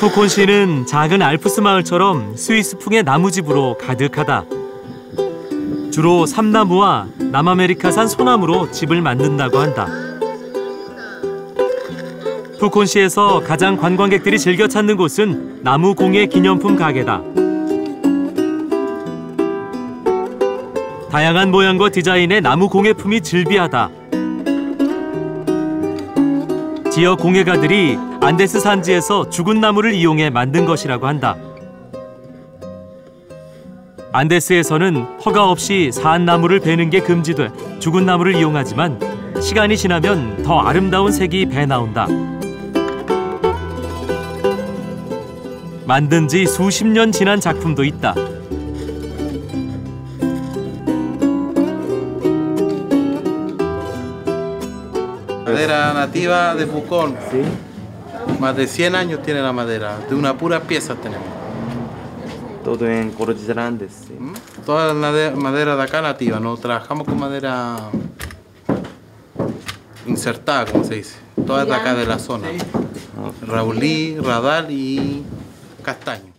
푸콘 시는 작은 알프스 마을처럼 스위스풍의 나무집으로 가득하다. 주로 삼나무와 남아메리카산 소나무로 집을 만든다고 한다. 푸콘시에서 가장 관광객들이 즐겨 찾는 곳은 나무 공예 기념품 가게다. 다양한 모양과 디자인의 나무 공예품이 즐비하다. 지역 공예가들이 안데스 산지에서 죽은 나무를 이용해 만든 것이라고 한다. 안데스에서는 허가 없이 사한 나무를 베는 게 금지돼 죽은 나무를 이용하지만 시간이 지나면 더 아름다운 색이 배 나온다. 만든 지 수십 년 지난 작품도 있다. Madera nativa de Pucón. Sí. Más de 100 años tiene la madera. De una pura pieza tenemos. Todo en cordillera Andes. Sí. ¿Mm? Toda la madera de acá nativa. No trabajamos con madera insertada, como se dice. Toda de acá de la zona. Raulí, radal y castaño.